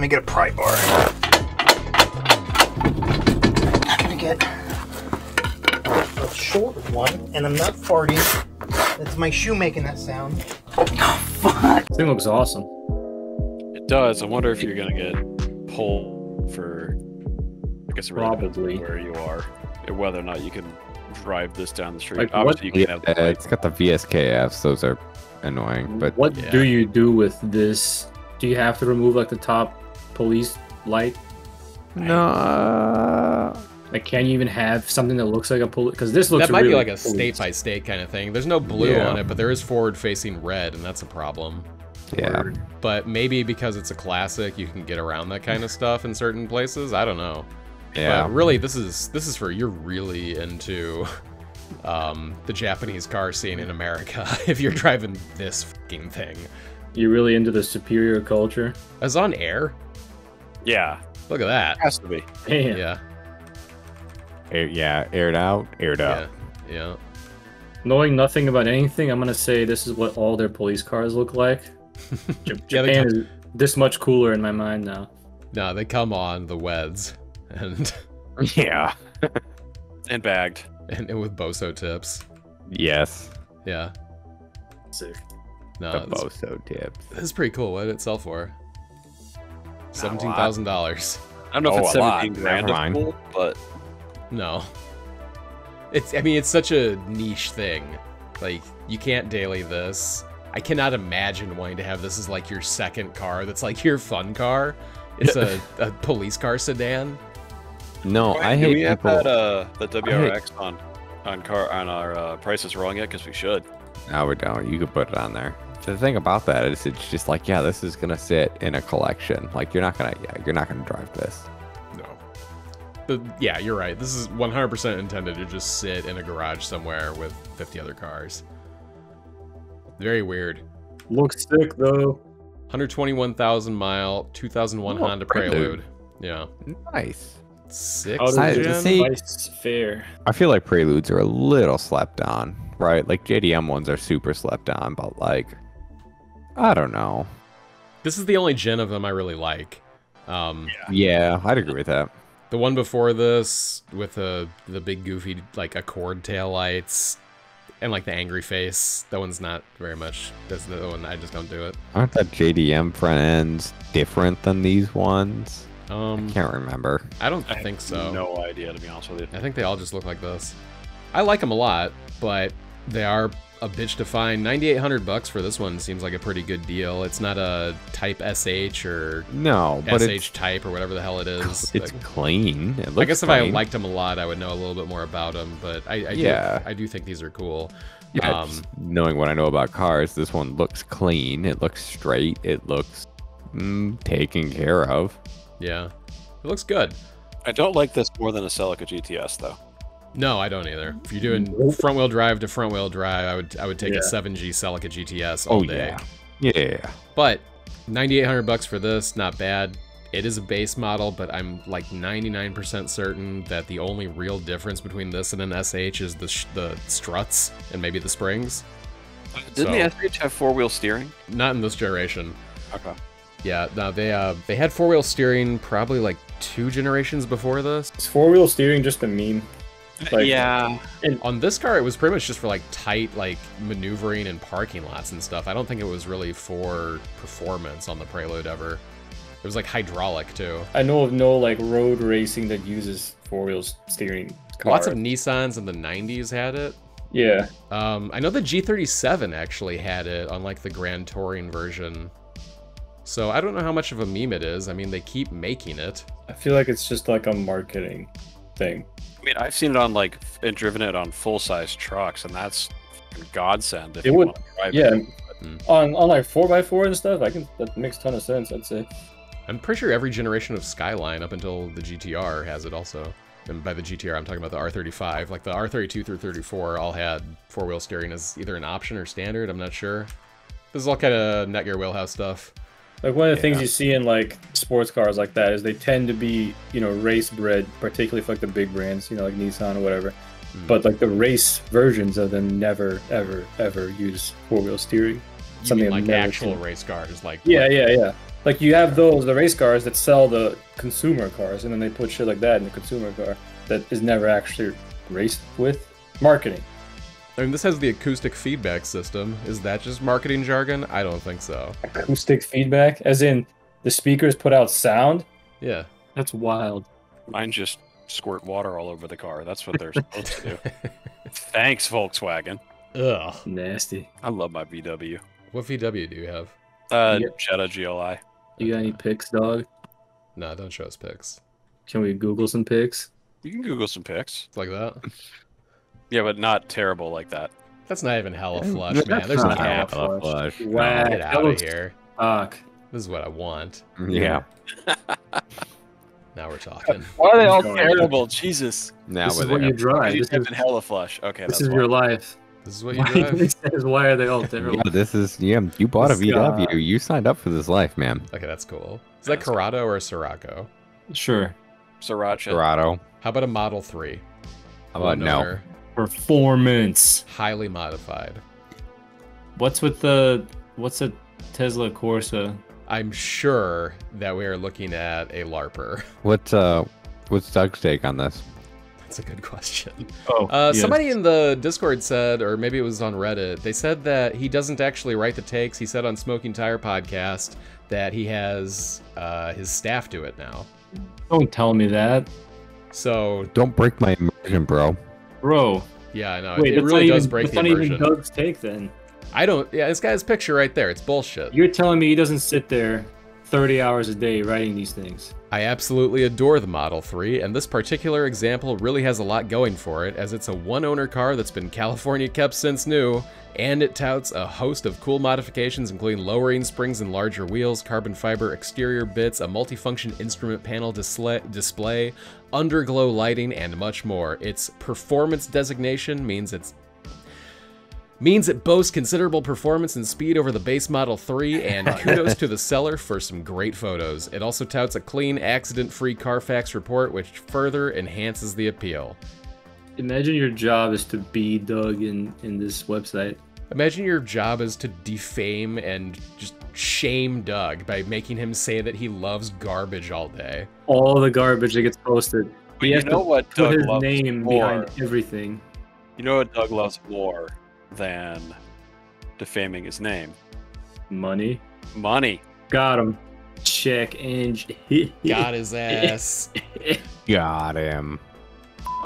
Let me get a pry bar. I'm gonna get a short one, and I'm not farting. That's my shoe making that sound. Oh, fuck. This thing looks awesome. It does. I wonder if you're gonna get pulled for. I guess it really Probably. where you are, and whether or not you can drive this down the street. Like, what- you can Yeah, have the bike. it's got the VSKFs. Those are annoying, but what Yeah. do you do with this? Do you have to remove like the top police light? no. Like, can you even have something that looks like a police? Because this looks that might really be like a police. state by state kind of thing. There's no blue Yeah. on it, but there is forward facing red, and that's a problem. Yeah. But maybe because it's a classic, you can get around that kind of stuff in certain places. I don't know. Yeah. But really, this is this is for you're really into um, the Japanese car scene in America. if you're driving this fucking thing, You're really into the superior culture. as on air. Yeah, Look at that. has to be. Damn. Yeah, Air, yeah. Aired out. Aired yeah, out. yeah. Knowing nothing about anything, I'm gonna say this is what all their police cars look like. Ja- Yeah, they Japan is this much cooler in my mind now. No, they come on the weds and Yeah. And bagged. and, and with boso tips. Yes. Yeah. Sick. No, the Boso tips. this is pretty cool. What did it sell for? Seventeen thousand dollars. I don't know Oh, if it's a lot. 17 grand Never of cool, but No. It's I mean it's such a niche thing. Like you can't daily this. I cannot imagine wanting to have this as like your second car that's like your fun car. It's a, a police car sedan. No, I Do hate we have people. that uh the hate- WRX on on car on our uh, prices wrong yet? Because we should. No, we don't. You could put it on there. The thing about that is, it's just like, yeah, this is gonna sit in a collection. Like, you're not gonna, yeah, you're not gonna drive this. No. But yeah, you're right. This is 100% intended to just sit in a garage somewhere with 50 other cars. Very weird. Looks sick though. 121,000 mile 2001 Oh, Honda Prelude. Prelude. Yeah. Nice. Six How does I- see- fair. I feel like preludes are a little slept on, right? Like JDM ones are super slept on, but like, I don't know. This is the only gen of them I really like. Um, Yeah, I'd agree with that. The one before this with the the big goofy like Accord tail lights and like the angry face. That one's not very much. That's the one I just don't do it. Aren't the JDM front ends different than these ones? Um, Can't remember. I don't I think so. No idea to be honest with you. I think they all just look like this. I like them a lot, but they are a bitch to find. 9800 bucks for this one seems like a pretty good deal. It's not a Type SH or No, but SH it's type or whatever the hell it is. it's Like, clean. It I guess if I liked them a lot, I would know a little bit more about them. But I, I Yeah. do, I do think these are cool. Yeah, um, knowing what I know about cars, this one looks clean. It looks straight. It looks mm, taken care of. Yeah, it looks good. I don't like this more than a Celica GTS though. No, I don't either. If you're doing front wheel drive to front wheel drive, I would I would take Yeah. a 7G Celica GTS all Oh day. yeah, yeah. But 9800 bucks for this, not bad. It is a base model, but I'm like 99% certain that the only real difference between this and an SH is the sh- the struts and maybe the springs. Didn't the SH have four wheel steering? Not in this generation. Okay. Yeah, no, they uh they had four wheel steering probably like two generations before this. Is four wheel steering just a meme? Like- yeah. On this car, it was pretty much just for like tight like maneuvering and parking lots and stuff. I don't think it was really for performance on the Prelude ever. It was like hydraulic too. I know of no like road racing that uses four wheels steering. Car. Lots of Nissans in the 90s had it. yeah. Um, I know the G37 actually had it on like the Grand Touring version. So I don't know how much of a meme it is. I mean, they keep making it. I feel like it's just like a marketing thing. I mean, I've seen it on like and driven it on full size trucks, and that's godsend. If It you would- want to drive Yeah. it. On on like four x four and stuff, I can that makes a ton of sense. I'd say. I'm pretty sure every generation of Skyline up until the GTR has it also. And by the GTR, I'm talking about the R35. Like the R32 through 34 all had four wheel steering as either an option or standard. I'm not sure. This is all kind of Netgear wheelhouse stuff. Like one of the things you see in like sports cars like that is they tend to be you know race bred, particularly for like the big brands, you know like Nissan or whatever. Hmm. But like the race versions of them never ever ever use four wheel steering. You something like actual seen. race cars, like Yeah, yeah, yeah. Like you have those the race cars that sell the consumer cars, and then they put shit like that in the consumer car that is never actually raced with marketing. I mean, this has the acoustic feedback system. Is that just marketing jargon? I don't think so. Acoustic feedback, as in the speakers put out sound. Yeah. That's wild. Mine just squirt water all over the car. That's what they're supposed to do. Thanks, Volkswagen. Ugh. Nasty. I love my VW. What VW do you have? Uh, Yeah. Jetta GLI. You got any pics, dog? No, don't show us pics. Can we Google some pics? You can Google some pics. Like that. Yeah, but not terrible like that. That's not even hella Mm, flush, that's man. There's a not cap. hella flush. Wow. Get out of here. Fuck. This is what I want. Yeah. Now we're talking. Why are they all terrible? Jesus. Now this is what you drive. This is, hella flush. Okay, this that's is why. your life. This is what you drive. it says, why are they all terrible? Yeah, this is yeah. You bought a This guy- VW. You signed up for this life, man. Okay, that's cool. Is that Corrado or Scirocco? Sure. Sriracha. Corrado. How about a Model 3? How about One no? Owner, Performance. Highly modified. What's with the what's a Tesla Corsa? I'm sure that we are looking at a LARPer. What uh, what's Doug's take on this? That's a good question. Oh, Uh, Somebody in the Discord said, or maybe it was on Reddit, they said that he doesn't actually write the takes. He said on Smoking Tire podcast that he has uh, his staff do it now. Don't tell me that, So Don't break my immersion, bro. Bro. yeah, I know Wait, it really does even, break the not immersion. even Doug's take then. I don't. Yeah, this guy's picture right there. It's bullshit. You're telling me he doesn't sit there 30 hours a day writing these things. I absolutely adore the Model 3, and this particular example really has a lot going for it, as it's a one owner car that's been California kept since new, and it touts a host of cool modifications, including lowering springs and larger wheels, carbon fiber exterior bits, a multifunction instrument panel display, display underglow lighting, and much more. Its performance designation means it's means it boasts considerable performance and speed over the base Model 3, and kudos to the seller for some great photos. It also touts a clean, accident free Carfax report, which further enhances the appeal. Imagine your job is to be Doug in in this website. Imagine your job is to defame and just shame Doug by making him say that he loves garbage all day. All the garbage that gets posted. But He you has know to what put Doug his loves name more? behind everything. You know what Doug loves more than defaming his name? Money. Money. Got him. Check engine. Got his ass. Got him.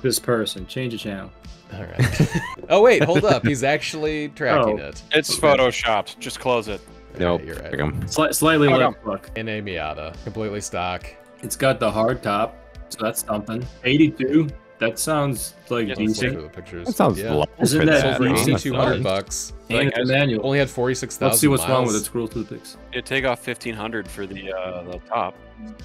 This person. Change the channel. All right. oh wait, hold up. He's actually tracking Oh. it. It's photoshopped. Just close it. Nope. you're right. Pick 'em. Sli- slightly Hold left hook. In a Miata, completely stock. It's got the hard top, so that's something. 82. That sounds like Yeah, Let's look decent. the pictures. That sounds yeah. low Isn't for that that. Over Yeah, eighty-two hundred bucks. And Like, it's a manual. Only had forty-six thousand. Let's see what's wrong with it. miles. Scroll through the pics. It take off fifteen hundred for the uh, the top.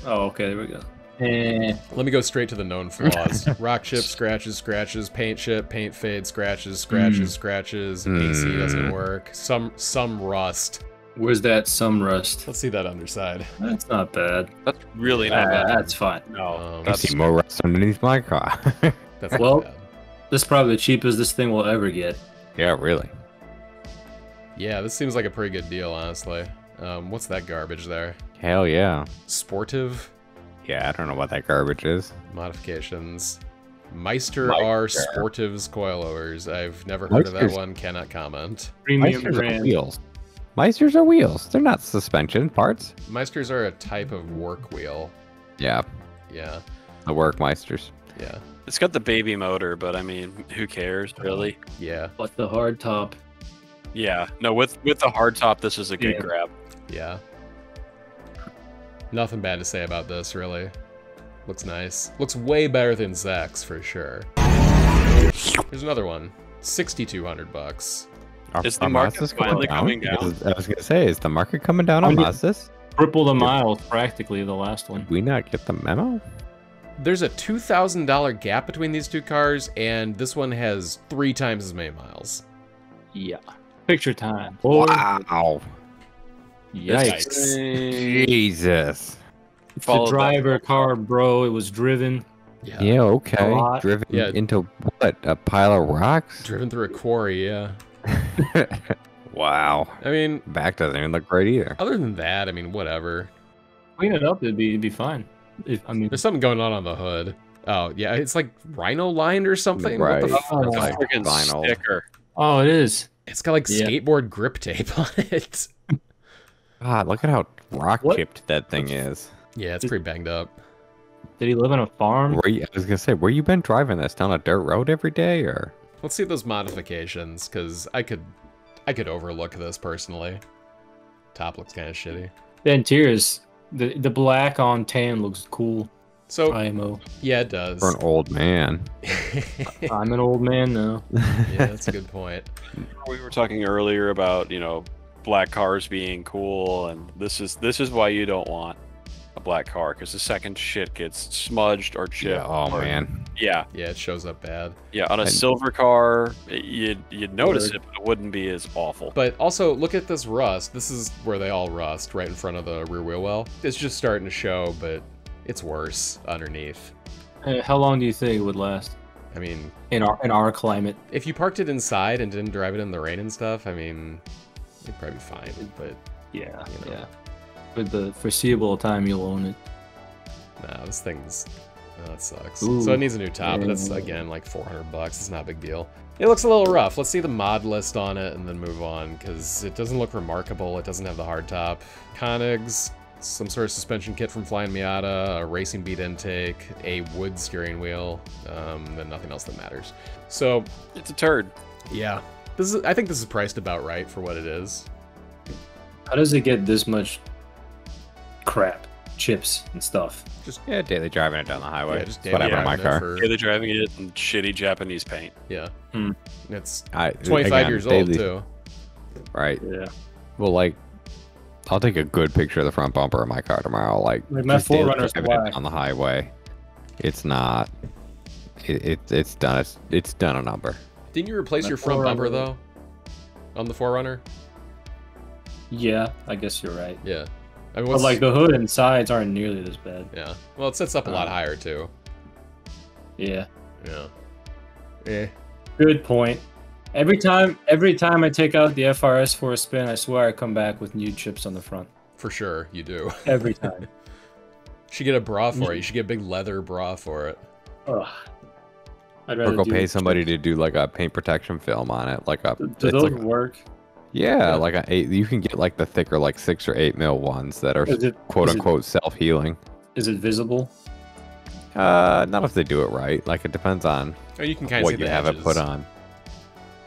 Oh, okay. There we go. Eh. Let me go straight to the known flaws. Rock chip, scratches, scratches, paint chip, paint fade, scratches, scratches, scratches, AC doesn't Hmm. work. Some some rust. Where's that some rust? Let's see that underside. That's not bad. That's really not bad. that's fine. No, Um, I that's see more rust underneath my car. That's Well- bad. This is probably the cheapest this thing will ever get. yeah, really. Yeah, this seems like a pretty good deal, honestly. Um, what's that garbage there? Hell yeah. Sportive Yeah, I don't know what that garbage is. modifications. Meister R Sportives coilovers. I've never heard of that one. Cannot comment. Premium Meisters are wheels. Meisters are wheels. They're not suspension parts. Meisters are a type of work wheel. Yeah, Yeah, the work Meisters. yeah, it's got the baby motor, but I mean, who cares really? yeah, But the hard top. Yeah, no, with with the hard top, this is a good Yeah. grab. yeah. Nothing bad to say about this, really. Looks nice. Looks way better than Zach's for sure. Here's another one. 6200 bucks. Is the market Mazdas going finally down? coming down? Is- I was gonna say, is the market coming down on. Mazdas? Triple the miles, practically, the last one. Did we not get the memo? There's a $2,000 gap between these two cars, and this one has three times as many miles. Yeah. Picture time. Boy, Wow. Yikes. Jesus. It's Follow a that. driver car, bro. It was driven. Yeah. Yeah, okay. lot. Driven Yeah. into what? A pile of rocks? Driven through a quarry, yeah. Wow. I mean, Back doesn't even look great either. other than that, I mean, whatever. Clean it up, it'd be it'd be fine. If, I mean, There's something going on on the hood. Oh yeah, it's like rhino lined or something. What the Right. f- oh, It's a like freaking vinyl. sticker. oh, it is. It's got like Yeah. skateboard grip tape on it. God, look at how rock What? chipped that thing is. Yeah, it's pretty banged up. Did he live on a farm? Where you, I was gonna say, where you been driving this down a dirt road every day, or Let's see those modifications, because I could, I could overlook this personally. Top looks kind of shitty. The interiors, the the black on tan looks cool. So IMO. yeah, it does. for an old man? I'm an old man now. yeah, that's a good point. We were talking earlier about you know black cars being cool, and this is this is why you don't want a black car because the second shit gets smudged or chipped. Yeah. Oh or- man. Yeah, Yeah, it shows up bad. yeah. On a And- silver car, it- you'd you'd notice it, but it wouldn't be as awful. But also, look at this rust. This is where they all rust, right in front of the rear wheel well. It's just starting to show, but it's worse underneath. How long do you think it would last I mean, in our in our climate? if you parked it inside and didn't drive it in the rain and stuff, I mean, it'd probably be fine. But Yeah, You know. yeah. For the foreseeable time, you'll own it. nah, this thing's oh, that sucks. Ooh. so it needs a new top, but that's Yeah. again like 400 bucks. It's not a big deal. It looks a little rough. Let's see the mod list on it and then move on because it doesn't look remarkable. It doesn't have the hard top. Konigs, some sort of suspension kit from Flying Miata, a racing beat intake, a wood steering wheel, um, and nothing else that matters. So It's a turd. yeah, this is. I think this is priced about right for what it is. How does it get this much crap, chips and stuff? Just yeah, daily driving it down the highway. Yeah, just That's what I daily have in my car. for- Daily driving it in shitty Japanese paint. yeah, Hmm. it's I, 25 again, years daily- old too. Right. Yeah. Well, like, I'll take a good picture of the front bumper of my car tomorrow. Like, Like, my just daily 4Runner's driving black. on the highway. It's not. It, it it's done. It's it's done a number. Didn't you replace My your front bumper though? On the 4Runner? Yeah, I guess you're right. Yeah. I mean, But like the hood and sides aren't nearly this bad. Yeah. Well, it sets up a lot Uh, higher too. Yeah. Yeah. Eh. Good point. Every time, every time I take out the FRS for a spin, I swear I come back with new chips on the front. For sure, you do. Every time. should get a bra for it. You should get a big leather bra for it. Ugh. I'd rather Or go pay it- somebody to do like a paint protection film on it, like a. Do it's those like, work? yeah, Yeah. like a eight. You can get like the thicker, like six or eight mil ones that are it quote is it- unquote self healing. Is it visible? Uh, not if they do it right. Like it depends on Oh, you can kind of what you the have it put on.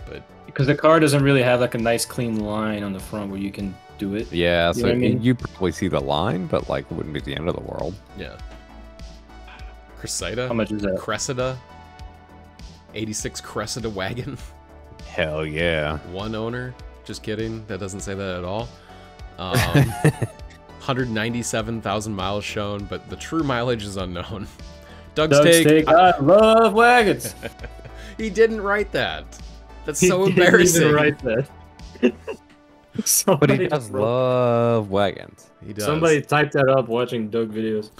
But Because the car doesn't really have like a nice clean line on the front where you can do it. Yeah, You so I mean? you probably see the line, but like it wouldn't be the end of the world. yeah. Cressida? How much is that? Cressida? 86 Cressida wagon? Hell yeah. One owner? Just kidding. That doesn't say that at all. Um, 197,000 miles shown, but the true mileage is unknown. Doug's, Doug's take. take. I love wagons. He didn't write that. That's He so didn't embarrassing. write that. But Somebody he does love wagons. He does. Somebody typed that up watching Doug videos.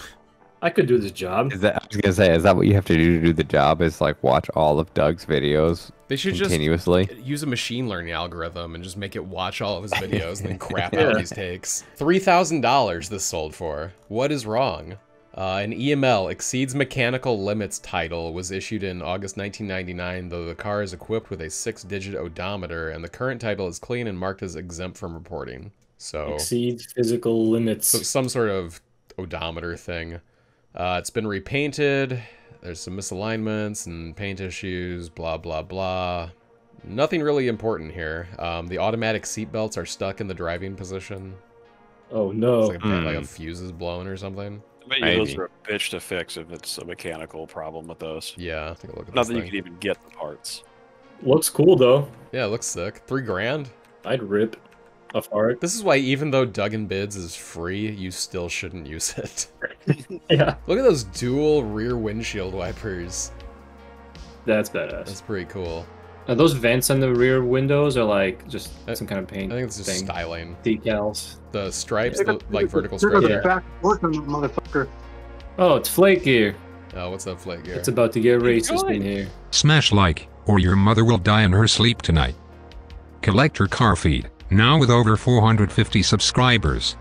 I could do this job. Is that I was gonna say, is that what you have to do to do the job? Is like watch all of Doug's videos They should just continuously? use a machine learning algorithm and just make it watch all of his videos and then crap Yeah. out these takes. Three thousand dollars this sold for. What is wrong? Uh, an EML exceeds mechanical limits title was issued in August 1999, though the car is equipped with a six-digit odometer, and the current title is clean and marked as exempt from reporting. So, Exceeds physical limits. so some sort of odometer thing. Uh, it's been repainted. There's some misalignments and paint issues. Blah blah blah. Nothing really important here. Um, the automatic seat belts are stuck in the driving position. oh It's no. like, a, like a Hmm. fuse is blown or something. I bet you those are a bitch to fix if it's a mechanical problem with those. Yeah, take a look at Not this that you thing. could even get the parts. Looks cool though. Yeah, it looks sick. Three grand. I'd rip a fart. This is why even though Duggan Bids is free, you still shouldn't use it. Yeah, Look at those dual rear windshield wipers. that's badass. That's pretty cool. Are those vents on the rear windows are like just I- some kind of paint? I think it's just thing? styling. Decals. The stripes, Check the, out- like vertical check stripes. the Yeah. back working, motherfucker. Oh, it's flake gear. Oh, what's up, Flake Gear? It's about to get racist in here. Smash like, or your mother will die in her sleep tonight. Collector Car Feed. now with over 450 subscribers.